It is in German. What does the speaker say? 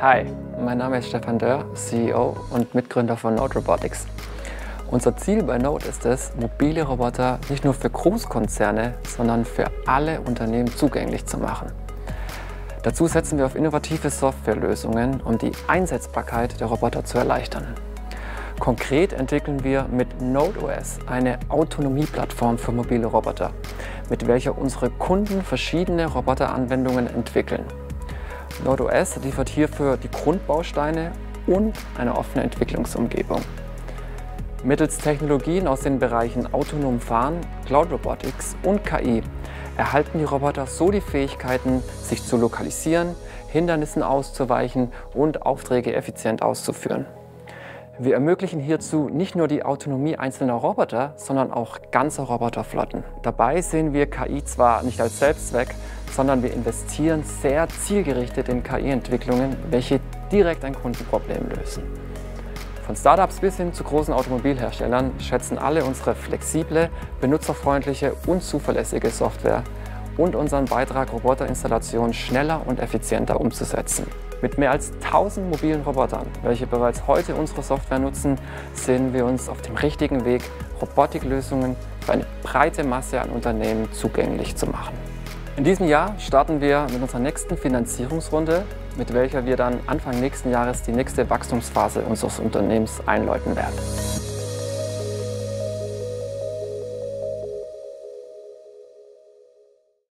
Hi, mein Name ist Stefan Dörr, CEO und Mitgründer von Node Robotics. Unser Ziel bei Node ist es, mobile Roboter nicht nur für Großkonzerne, sondern für alle Unternehmen zugänglich zu machen. Dazu setzen wir auf innovative Softwarelösungen, um die Einsetzbarkeit der Roboter zu erleichtern. Konkret entwickeln wir mit NodeOS eine Autonomieplattform für mobile Roboter, mit welcher unsere Kunden verschiedene Roboteranwendungen entwickeln. NodeOS liefert hierfür die Grundbausteine und eine offene Entwicklungsumgebung. Mittels Technologien aus den Bereichen autonom Fahren, Cloud Robotics und KI erhalten die Roboter so die Fähigkeiten, sich zu lokalisieren, Hindernissen auszuweichen und Aufträge effizient auszuführen. Wir ermöglichen hierzu nicht nur die Autonomie einzelner Roboter, sondern auch ganzer Roboterflotten. Dabei sehen wir KI zwar nicht als Selbstzweck, sondern wir investieren sehr zielgerichtet in KI-Entwicklungen, welche direkt ein Kundenproblem lösen. Von Startups bis hin zu großen Automobilherstellern schätzen alle unsere flexible, benutzerfreundliche und zuverlässige Software und unseren Beitrag, Roboterinstallationen schneller und effizienter umzusetzen. Mit mehr als 1000 mobilen Robotern, welche bereits heute unsere Software nutzen, sehen wir uns auf dem richtigen Weg, Robotiklösungen für eine breite Masse an Unternehmen zugänglich zu machen. In diesem Jahr starten wir mit unserer nächsten Finanzierungsrunde, mit welcher wir dann Anfang nächsten Jahres die nächste Wachstumsphase unseres Unternehmens einläuten werden.